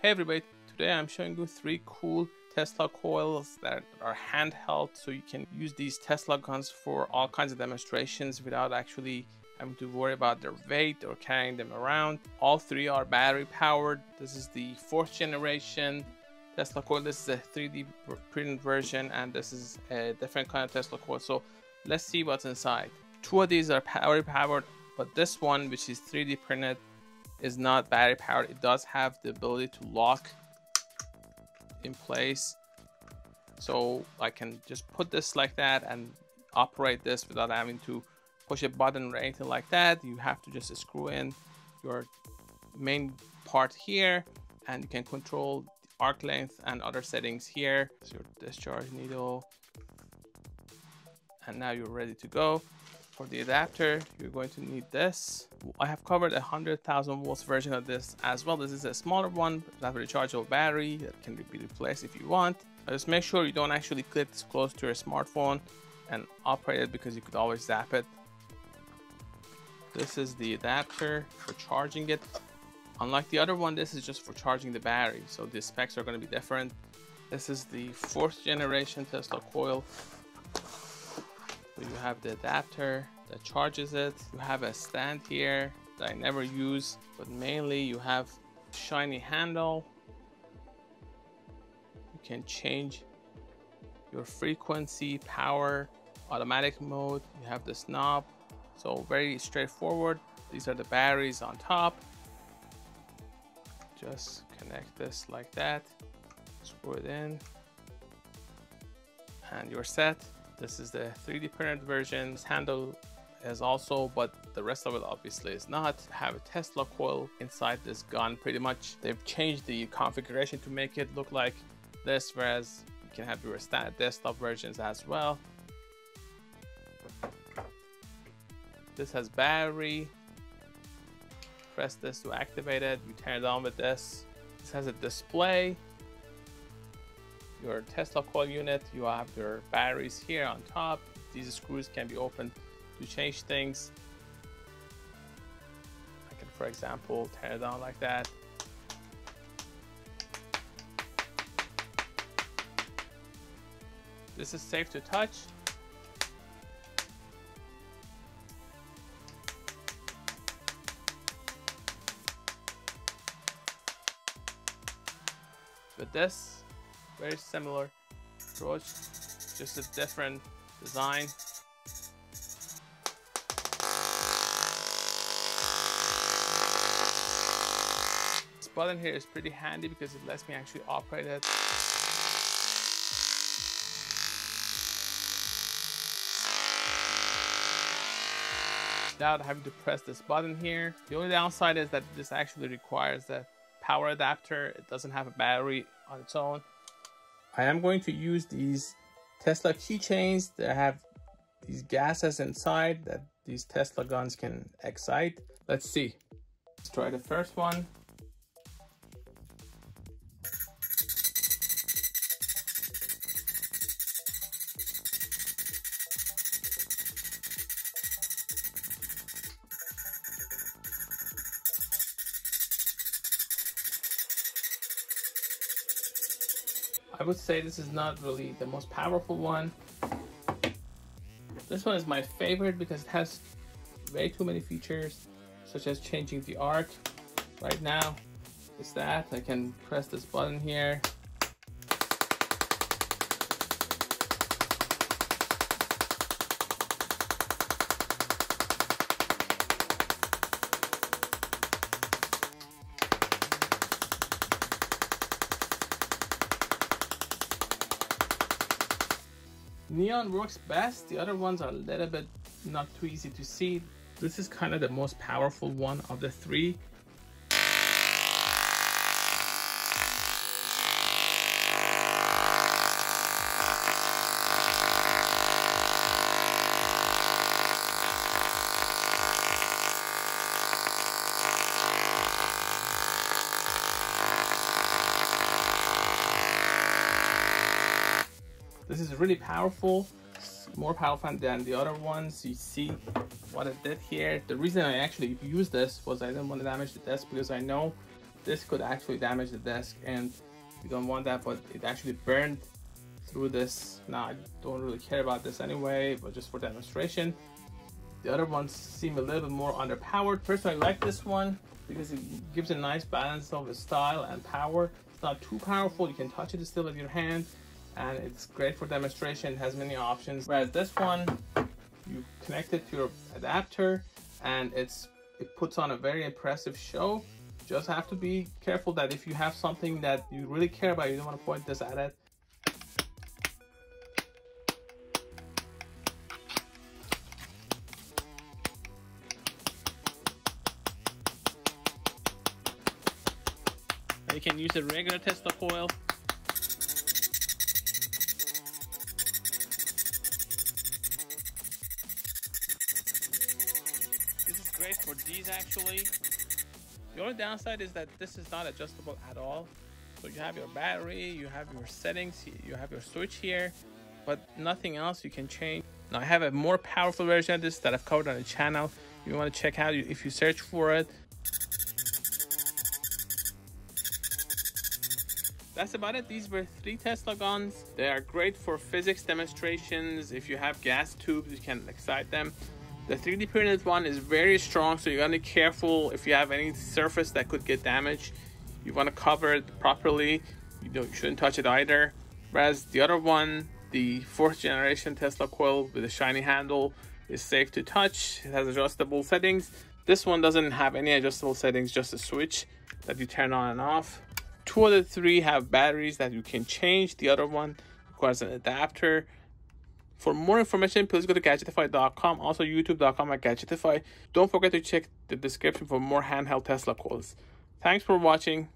Hey everybody, today I'm showing you three cool Tesla coils that are handheld so you can use these Tesla guns for all kinds of demonstrations without actually having to worry about their weight or carrying them around. All three are battery powered. This is the fourth generation Tesla coil. This is a 3D printed version and this is a different kind of Tesla coil. So let's see what's inside. Two of these are battery powered, but this one, which is 3D printed, is not battery powered. It does have the ability to lock in place. So I can just put this like that and operate this without having to push a button or anything like that. You have to just screw in your main part here and you can control arc length and other settings here. So your discharge needle. And now you're ready to go. For the adapter, you're going to need this. I have covered a 100,000 volts version of this as well. This is a smaller one, that rechargeable battery that can be replaced if you want. Just make sure you don't actually clip this close to your smartphone and operate it because you could always zap it. This is the adapter for charging it. Unlike the other one, this is just for charging the battery. So the specs are going to be different. This is the fourth generation Tesla coil so you have the adapter that charges it. You have a stand here that I never use, but mainly you have shiny handle. You can change your frequency, power, automatic mode. You have this knob. So very straightforward. These are the batteries on top. Just connect this like that. Screw it in. And you're set. This is the 3D printed version. Handle is also, but the rest of it obviously is not. Have a Tesla coil inside this gun pretty much. They've changed the configuration to make it look like this, whereas you can have your standard desktop versions as well. This has battery. Press this to activate it. You turn it on with this. This has a display your Tesla coil unit, you have your batteries here on top. These screws can be opened to change things. I can, for example, tear it on like that. This is safe to touch. With this, very similar approach, just a different design. This button here is pretty handy because it lets me actually operate it. Without having to press this button here. The only downside is that this actually requires a power adapter. It doesn't have a battery on its own. I am going to use these Tesla keychains that have these gases inside that these Tesla guns can excite. Let's see. Let's try the first one. I would say this is not really the most powerful one. This one is my favorite because it has way too many features, such as changing the arc. Right now, is that. I can press this button here Neon works best. The other ones are a little bit not too easy to see. This is kind of the most powerful one of the three. This is really powerful, more powerful than the other ones. You see what it did here. The reason I actually used this was I didn't want to damage the desk because I know this could actually damage the desk and you don't want that but it actually burned through this. Now I don't really care about this anyway but just for demonstration. The other ones seem a little bit more underpowered. Personally I like this one because it gives a nice balance of style and power. It's not too powerful. You can touch it still with your hand and it's great for demonstration. It has many options. Whereas this one you connect it to your adapter and it's it puts on a very impressive show. Just have to be careful that if you have something that you really care about you don't want to point this at it. You can use a regular Tesla coil these actually. The only downside is that this is not adjustable at all. So you have your battery, you have your settings, you have your switch here, but nothing else you can change. Now I have a more powerful version of this that I've covered on the channel. You want to check out if you search for it. That's about it. These were three Tesla guns. They are great for physics demonstrations. If you have gas tubes, you can excite them. The 3D printed one is very strong, so you gotta be careful if you have any surface that could get damaged. You wanna cover it properly. You, don't, you shouldn't touch it either. Whereas the other one, the fourth generation Tesla coil with a shiny handle, is safe to touch. It has adjustable settings. This one doesn't have any adjustable settings, just a switch that you turn on and off. Two of the three have batteries that you can change. The other one requires an adapter for more information, please go to gadgetify.com, also youtube.com at gadgetify. Don't forget to check the description for more handheld Tesla coils. Thanks for watching.